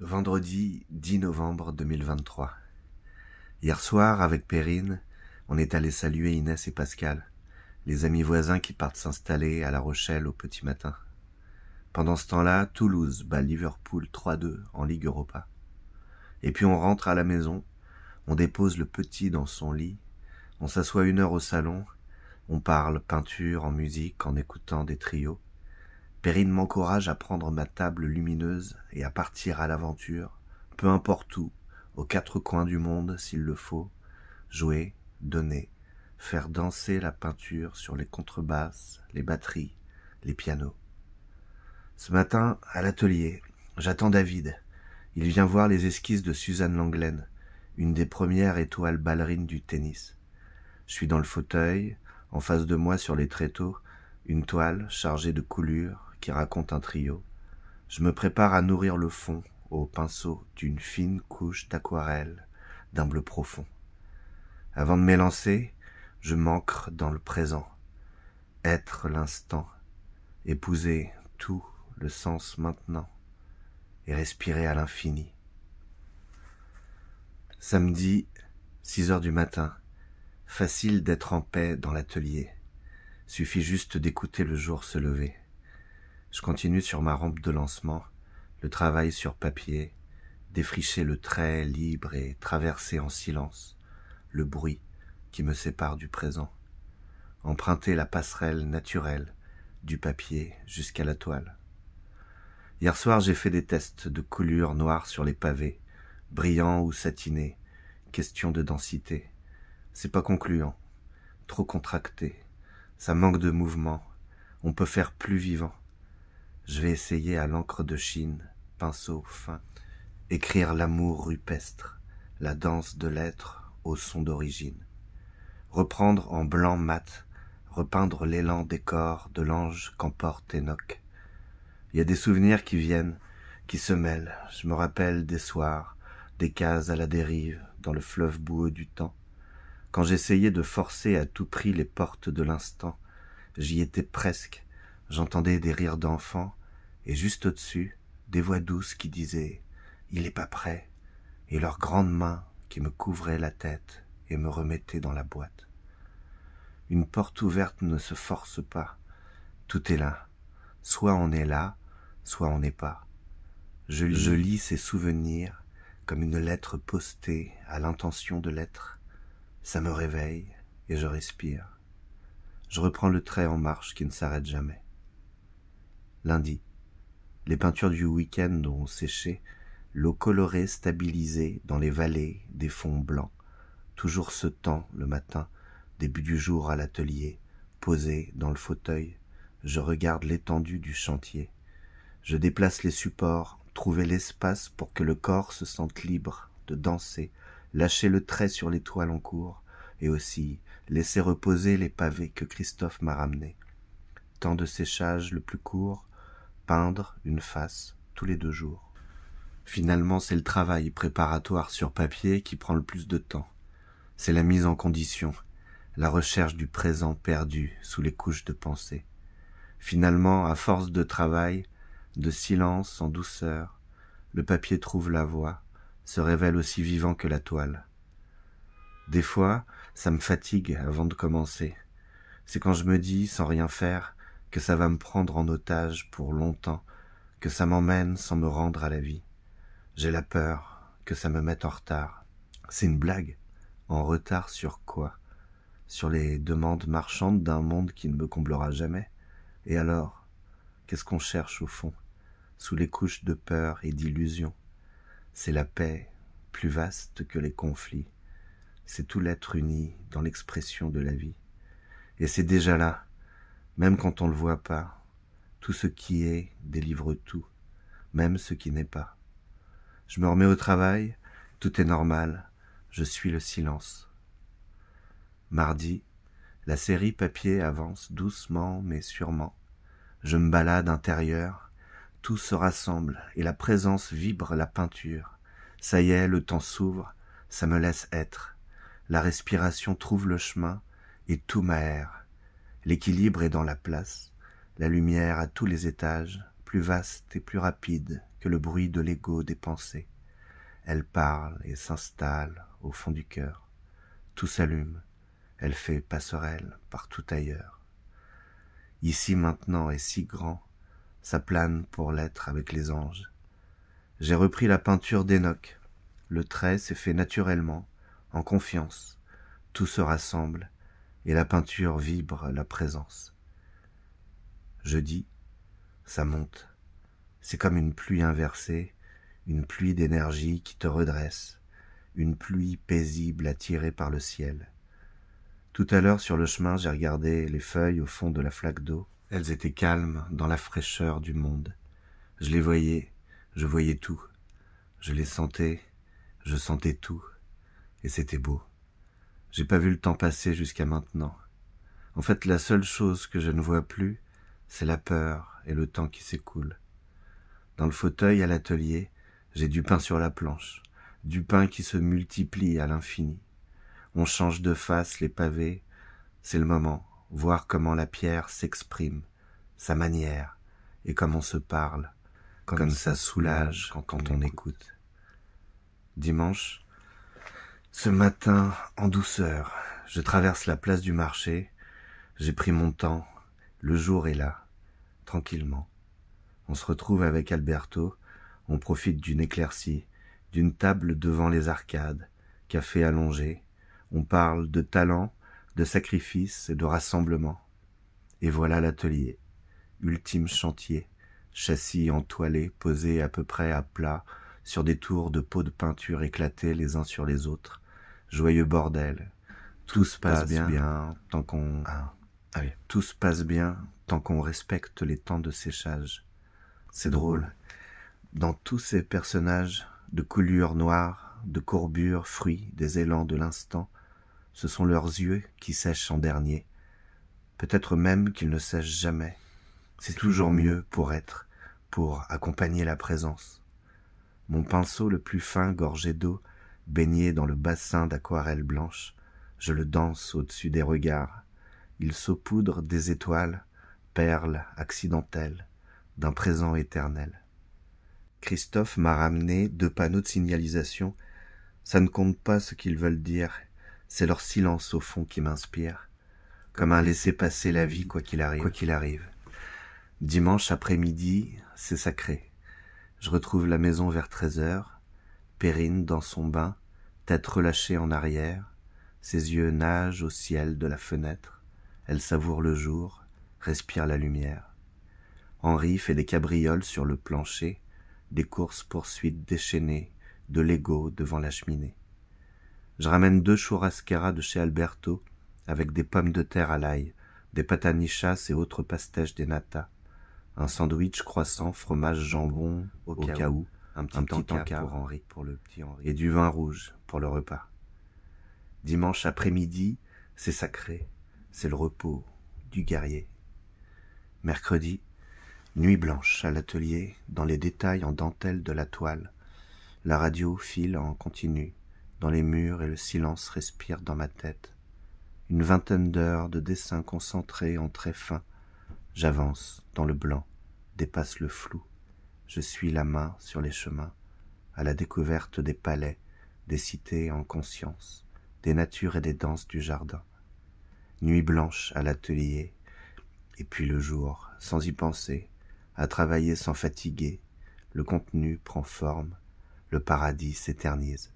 Vendredi 10 novembre 2023. Hier soir, avec Perrine, on est allé saluer Inès et Pascal, les amis voisins qui partent s'installer à La Rochelle au petit matin. Pendant ce temps-là, Toulouse bat Liverpool 3-2 en Ligue Europa. Et puis on rentre à la maison, on dépose le petit dans son lit, on s'assoit une heure au salon, on parle peinture en musique en écoutant des trios, Perrine m'encourage à prendre ma table lumineuse et à partir à l'aventure, peu importe où, aux quatre coins du monde s'il le faut, jouer, donner, faire danser la peinture sur les contrebasses, les batteries, les pianos. Ce matin, à l'atelier, j'attends David. Il vient voir les esquisses de Suzanne Langlaine, une des premières étoiles ballerines du tennis. Je suis dans le fauteuil, en face de moi sur les tréteaux, une toile chargée de coulures, raconte un trio, je me prépare à nourrir le fond au pinceau d'une fine couche d'aquarelle d'un bleu profond. Avant de m'élancer, je m'ancre dans le présent, être l'instant, épouser tout le sens maintenant et respirer à l'infini. Samedi, 6 heures du matin, facile d'être en paix dans l'atelier, suffit juste d'écouter le jour se lever. Je continue sur ma rampe de lancement, le travail sur papier, défricher le trait libre et traverser en silence le bruit qui me sépare du présent, emprunter la passerelle naturelle du papier jusqu'à la toile. Hier soir j'ai fait des tests de coulure noire sur les pavés, brillants ou satinés, question de densité. C'est pas concluant, trop contracté, ça manque de mouvement, on peut faire plus vivant. Je vais essayer à l'encre de Chine, pinceau fin, écrire l'amour rupestre, la danse de l'être au son d'origine. Reprendre en blanc mat, repeindre l'élan des corps de l'ange qu'emporte Enoch. Il y a des souvenirs qui viennent, qui se mêlent. Je me rappelle des soirs, des cases à la dérive, dans le fleuve boueux du temps. Quand j'essayais de forcer à tout prix les portes de l'instant, j'y étais presque, J'entendais des rires d'enfants, et juste au-dessus, des voix douces qui disaient Il n'est pas prêt, et leurs grandes mains qui me couvraient la tête et me remettaient dans la boîte. Une porte ouverte ne se force pas. Tout est là. Soit on est là, soit on n'est pas. Je, je lis ces souvenirs comme une lettre postée à l'intention de l'être. Ça me réveille et je respire. Je reprends le trait en marche qui ne s'arrête jamais. Lundi. Les peintures du week-end ont séché, l'eau colorée stabilisée dans les vallées des fonds blancs. Toujours ce temps, le matin, début du jour à l'atelier, posé dans le fauteuil, je regarde l'étendue du chantier. Je déplace les supports, trouver l'espace pour que le corps se sente libre de danser, lâcher le trait sur les toiles en cours, et aussi laisser reposer les pavés que Christophe m'a ramenés. Temps de séchage le plus court, peindre une face tous les deux jours. Finalement, c'est le travail préparatoire sur papier qui prend le plus de temps. C'est la mise en condition, la recherche du présent perdu sous les couches de pensée. Finalement, à force de travail, de silence en douceur, le papier trouve la voie, se révèle aussi vivant que la toile. Des fois, ça me fatigue avant de commencer. C'est quand je me dis, sans rien faire, que ça va me prendre en otage pour longtemps, que ça m'emmène sans me rendre à la vie. J'ai la peur que ça me mette en retard. C'est une blague. En retard sur quoi? Sur les demandes marchandes d'un monde qui ne me comblera jamais? Et alors Qu'est-ce qu'on cherche au fond? Sous les couches de peur et d'illusion C'est la paix, plus vaste que les conflits. C'est tout l'être uni dans l'expression de la vie. Et c'est déjà là, même quand on ne le voit pas, tout ce qui est délivre tout, même ce qui n'est pas. Je me remets au travail, tout est normal, je suis le silence. Mardi, la série papier avance doucement mais sûrement. Je me balade intérieur, tout se rassemble et la présence vibre la peinture. Ça y est, le temps s'ouvre, ça me laisse être. La respiration trouve le chemin et tout m'aère. L'équilibre est dans la place, la lumière à tous les étages, plus vaste et plus rapide que le bruit de l'ego des pensées. Elle parle et s'installe au fond du cœur. Tout s'allume. Elle fait passerelle partout ailleurs. Ici maintenant est si grand, ça plane pour l'être avec les anges. J'ai repris la peinture d'Enoch. Le trait s'est fait naturellement, en confiance. Tout se rassemble, et la peinture vibre la présence. Je dis, ça monte. C'est comme une pluie inversée, une pluie d'énergie qui te redresse, une pluie paisible attirée par le ciel. Tout à l'heure sur le chemin j'ai regardé les feuilles au fond de la flaque d'eau. Elles étaient calmes dans la fraîcheur du monde. Je les voyais, je voyais tout. Je les sentais, je sentais tout. Et c'était beau. J'ai pas vu le temps passer jusqu'à maintenant. En fait, la seule chose que je ne vois plus, c'est la peur et le temps qui s'écoule. Dans le fauteuil à l'atelier, j'ai du pain sur la planche, du pain qui se multiplie à l'infini. On change de face les pavés, c'est le moment, voir comment la pierre s'exprime, sa manière, et comme on se parle, comme, ça soulage quand, on, écoute. Dimanche, ce matin, en douceur, je traverse la place du marché, j'ai pris mon temps, le jour est là, tranquillement. On se retrouve avec Alberto, on profite d'une éclaircie, d'une table devant les arcades, café allongé, on parle de talent, de sacrifice et de rassemblement. Et voilà l'atelier, ultime chantier, châssis entoilé, posé à peu près à plat, sur des tours de pots de peinture éclatés les uns sur les autres. Joyeux bordel. Tout se passe, bien, tant qu'on... Ah, Tout se passe bien tant qu'on respecte les temps de séchage. C'est drôle. Dans tous ces personnages de coulures noires, de courbures, fruits, des élans de l'instant, ce sont leurs yeux qui sèchent en dernier. Peut-être même qu'ils ne sèchent jamais. C'est toujours mieux pour être, pour accompagner la présence. Mon pinceau le plus fin gorgé d'eau, baigné dans le bassin d'aquarelle blanche, je le danse au-dessus des regards. Il saupoudre des étoiles, perles accidentelles, d'un présent éternel. Christophe m'a ramené deux panneaux de signalisation. Ça ne compte pas ce qu'ils veulent dire, c'est leur silence au fond qui m'inspire, comme un laisser-passer la vie quoi qu'il arrive. Quoi qu'il arrive. Dimanche après-midi, c'est sacré. Je retrouve la maison vers treize heures, Perrine dans son bain, tête relâchée en arrière, ses yeux nagent au ciel de la fenêtre, elle savoure le jour, respire la lumière. Henri fait des cabrioles sur le plancher, des courses-poursuites déchaînées, de Lego devant la cheminée. Je ramène deux churrascaras de chez Alberto, avec des pommes de terre à l'ail, des patanichas et autres pastèches des nata, un sandwich croissant, fromage, jambon, au, cas, où, un petit, un pour Henri, pour le petit Henri, et du vin rouge pour le repas. Dimanche après-midi, c'est sacré, c'est le repos du guerrier. Mercredi, Nuit blanche à l'atelier, dans les détails en dentelle de la toile. La radio file en continu, dans les murs et le silence respire dans ma tête. Une vingtaine d'heures de dessins concentrés en traits fins. J'avance dans le blanc, dépasse le flou. Je suis la main sur les chemins, à la découverte des palais, des cités en conscience, des natures et des danses du jardin. Nuit blanche à l'atelier, et puis le jour, sans y penser, à travailler sans fatiguer, le contenu prend forme, le paradis s'éternise.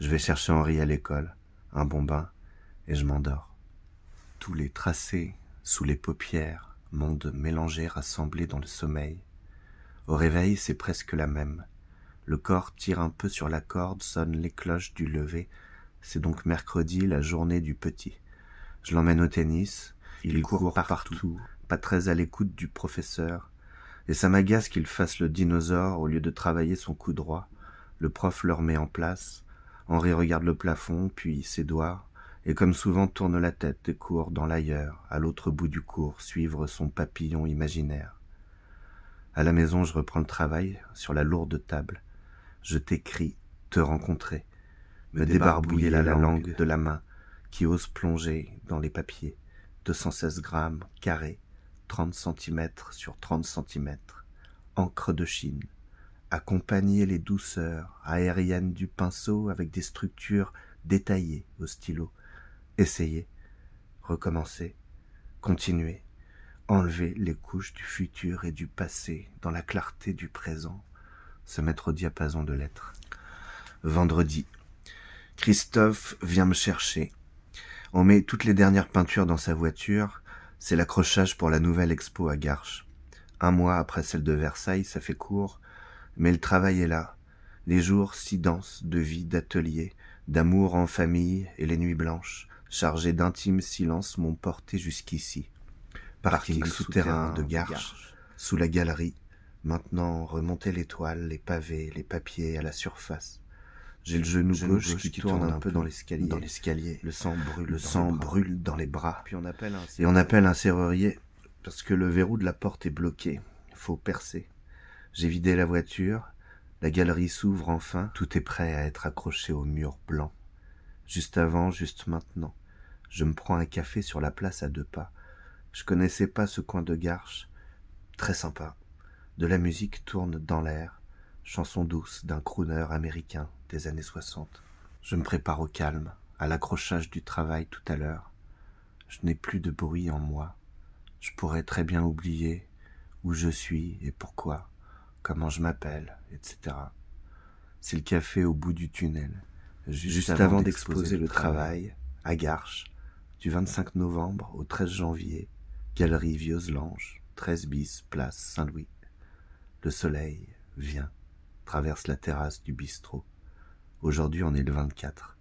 Je vais chercher Henri à l'école, un bon bain, et je m'endors. Tous les tracés, sous les paupières, monde mélangé, rassemblé dans le sommeil. Au réveil, c'est presque la même. Le corps tire un peu sur la corde, sonne les cloches du lever. C'est donc mercredi, la journée du petit. Je l'emmène au tennis. Il, court, partout, pas très à l'écoute du professeur, et ça m'agace qu'il fasse le dinosaure au lieu de travailler son coup droit. Le prof le remet en place. Henri regarde le plafond, puis ses doigts, et comme souvent tourne la tête et court dans l'ailleurs, à l'autre bout du cours, suivre son papillon imaginaire. À la maison, je reprends le travail, sur la lourde table. Je t'écris, te rencontrer, me débarbouiller la, langue de la main, qui ose plonger dans les papiers, 216 grammes, carrés, 30 cm sur 30 cm, encre de Chine, accompagner les douceurs aériennes du pinceau avec des structures détaillées au stylo, essayer, recommencer, continuer, enlever les couches du futur et du passé dans la clarté du présent, se mettre au diapason de l'être. Vendredi. Christophe vient me chercher. On met toutes les dernières peintures dans sa voiture, c'est l'accrochage pour la nouvelle expo à Garches. Un mois après celle de Versailles, ça fait court, mais le travail est là. Les jours si denses de vie, d'atelier, d'amour en famille et les nuits blanches, chargées d'intime silence, m'ont porté jusqu'ici. Parking souterrain de Garches, sous la galerie, maintenant remonter l'étoile, les pavés, les papiers à la surface. J'ai le genou, gauche, qui, tourne, un peu dans l'escalier. Dans l'escalier. Le sang brûle. Le sang brûle dans les bras. Puis on appelle un Et on appelle un serrurier parce que le verrou de la porte est bloqué. Il faut percer. J'ai vidé la voiture. La galerie s'ouvre enfin. Tout est prêt à être accroché au mur blanc. Juste avant, juste maintenant. Je me prends un café sur la place à deux pas. Je connaissais pas ce coin de Garches. Très sympa. De la musique tourne dans l'air. Chanson douce d'un crooner américain des années soixante. Je me prépare au calme, à l'accrochage du travail tout à l'heure. Je n'ai plus de bruit en moi. Je pourrais très bien oublier où je suis et pourquoi, comment je m'appelle, etc. C'est le café au bout du tunnel, juste, avant, d'exposer le travail, à Garches, du 25 novembre au 13 janvier, Galerie Vieuselange, 13 bis, place Saint-Louis. Le soleil vient, traverse la terrasse du bistrot. Aujourd'hui on est le 24.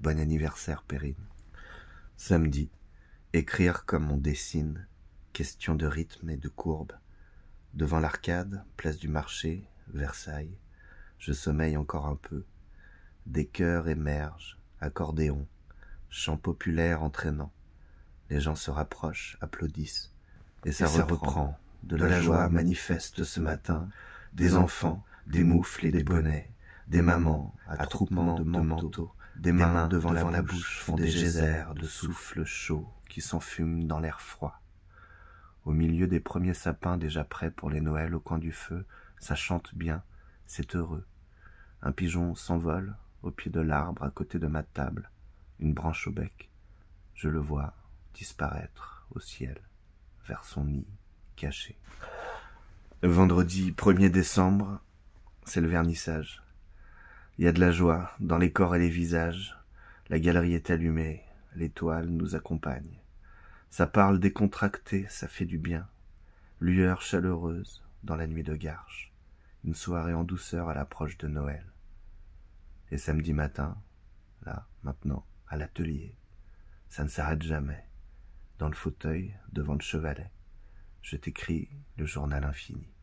Bon anniversaire Perrine. Samedi, écrire comme on dessine, Question de rythme et de courbe. Devant l'arcade, place du marché, Versailles. Je sommeille encore un peu. Des chœurs émergent, accordéon, chant populaire entraînant. Les gens se rapprochent, applaudissent. Et ça, reprend. De la, joie manifeste ce matin. Des enfants, des moufles et des bonnets. Des mamans, attroupement de manteaux. Des mains devant, devant la bouche font des geysers de souffle chaud qui s'enfument dans l'air froid. Au milieu des premiers sapins déjà prêts pour les Noëls au coin du feu, ça chante bien, c'est heureux. Un pigeon s'envole au pied de l'arbre à côté de ma table, une branche au bec. Je le vois disparaître au ciel, vers son nid caché. Vendredi 1er décembre, c'est le vernissage. Il y a de la joie dans les corps et les visages. La galerie est allumée, l'étoile nous accompagne. Ça parle décontracté, ça fait du bien. Lueur chaleureuse dans la nuit de Garches. Une soirée en douceur à l'approche de Noël. Et samedi matin, là, maintenant, à l'atelier, ça ne s'arrête jamais. Dans le fauteuil, devant le chevalet, je t'écris le journal infini.